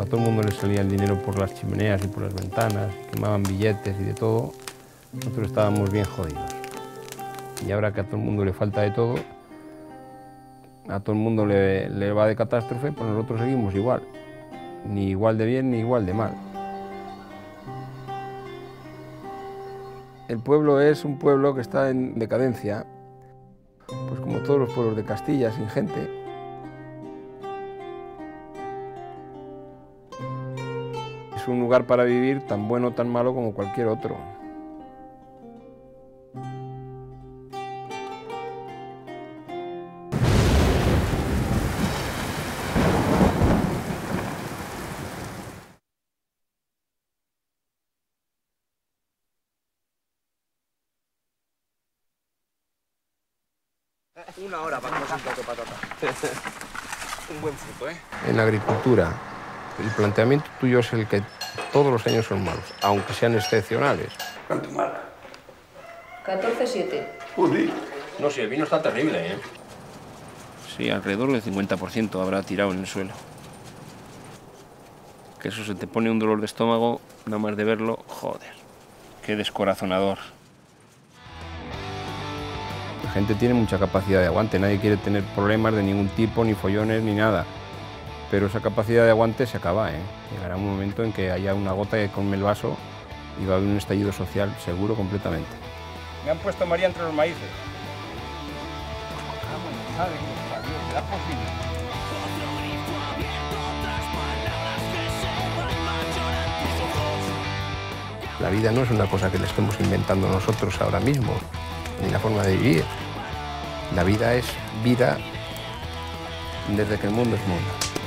A todo el mundo le salía el dinero por las chimeneas y por las ventanas, quemaban billetes y de todo, nosotros estábamos bien jodidos. Y ahora que a todo el mundo le falta de todo, a todo el mundo le, le va de catástrofe, pues nosotros seguimos igual. Ni igual de bien ni igual de mal. El pueblo es un pueblo que está en decadencia, pues como todos los pueblos de Castilla, sin gente. Un lugar para vivir tan bueno o tan malo como cualquier otro. Una hora para comer un plato de patata. un buen fruto, ¿eh? En la agricultura, el planteamiento tuyo es el que todos los años son malos, aunque sean excepcionales. ¿Cuánto marca? 14,7. Joder. No, si el vino está terrible, ¿eh? Sí, alrededor del 50% habrá tirado en el suelo. Que eso se te pone un dolor de estómago, nada más de verlo, joder. Qué descorazonador. La gente tiene mucha capacidad de aguante, nadie quiere tener problemas de ningún tipo, ni follones, ni nada. Pero esa capacidad de aguante se acaba, ¿eh? Llegará un momento en que haya una gota que come el vaso y va a haber un estallido social seguro completamente. Me han puesto María entre los maíces. La vida no es una cosa que le estemos inventando nosotros ahora mismo, ni la forma de vivir. La vida es vida desde que el mundo es mundo.